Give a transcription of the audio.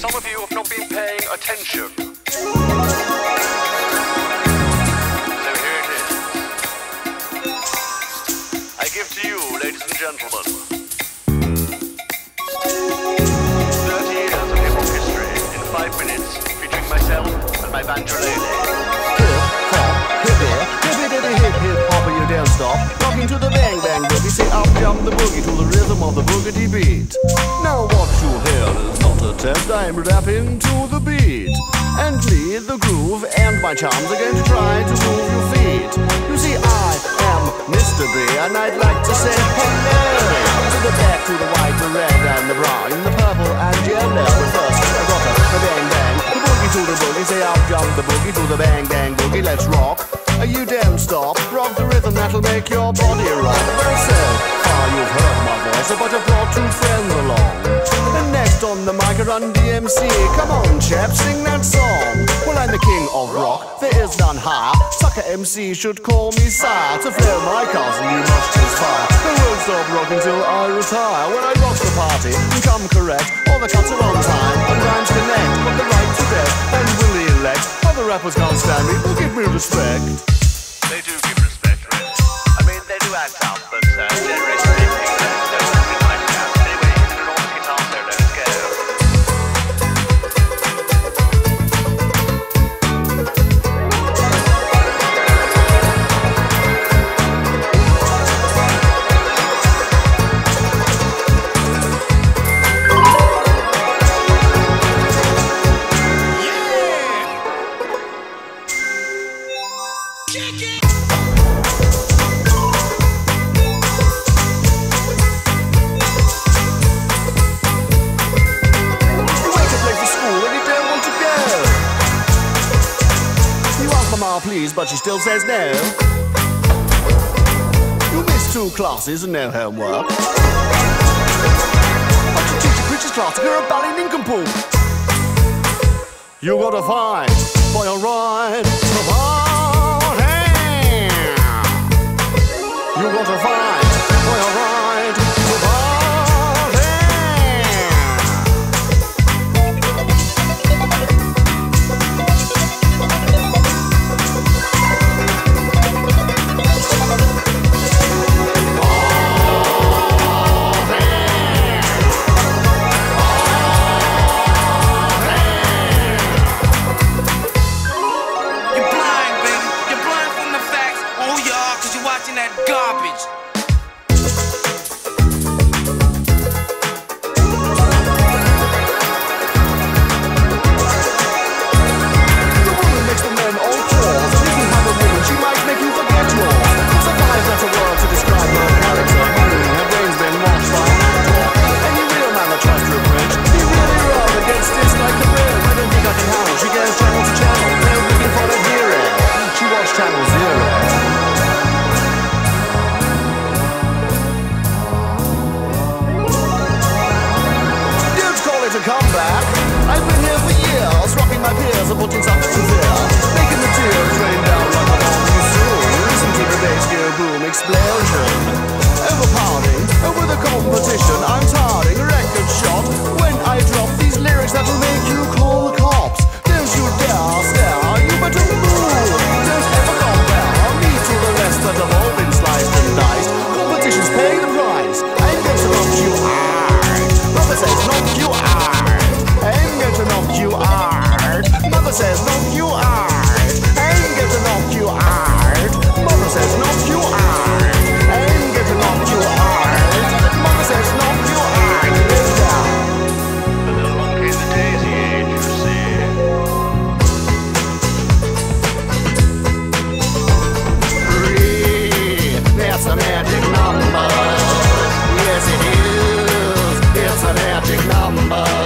some of you have not been paying attention. So here it is. I give to you, ladies and gentlemen, 30 years of hip-hop history in five minutes, featuring myself and my banjolele. Hip Rocking to the bang bang boogie, say up jump the boogie to the rhythm of the boogity beat. Now what you hear is not a test, I'm rapping to the beat. And lead the groove, and my charms are going to try to move your feet. You see, I am Mr. B, and I'd like to say hello. To the black, to the white, the red, and the brown, the purple and yellow. But first, I got a, bang bang, the boogie to the boogie, say up jump the boogie to the bang bang boogie, let's rock. Make your body rock. Well, so far you've heard my voice, but I've brought two friends along. And next on the mic I run DMC. Come on, chap, sing that song. Well, I'm the king of rock, there is none higher. Sucker MC should call me sire. To flow my castle, you must choose fire. I won't stop rocking till I retire. When I rock the party, come correct. All the cuts are on time, and rhymes connect. Got the right to death, and will elect. Other rappers can't stand me, but give me respect. Please, but she still says no. You miss two classes and no homework. But you teach a preacher's class and you're a bally nincompoop. You gotta fight for your right to you are, cause you're watching that garbage. Magic number.